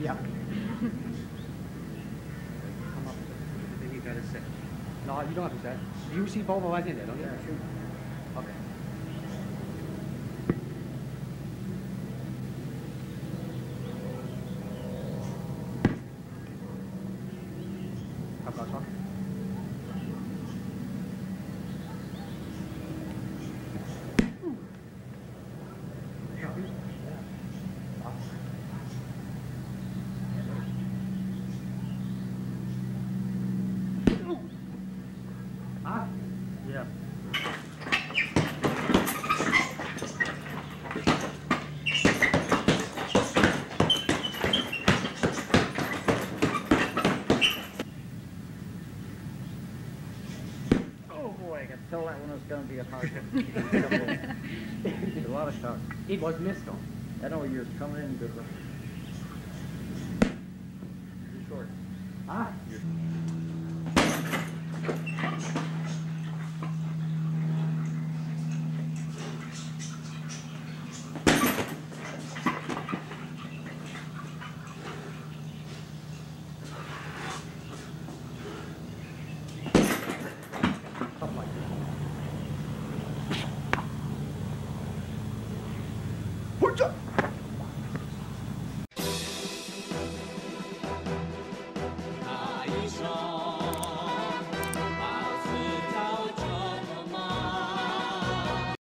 Yeah. Come up. Then you gotta set. No, you don't have to set. You see Bobo, I did that, don't you? Yeah, sure. Yeah. Oh boy, I can tell that one was gonna be a hard one. A lot of shots. it was missed on. I know you're coming in good. Too short. Ah. Something 홀짝! 아,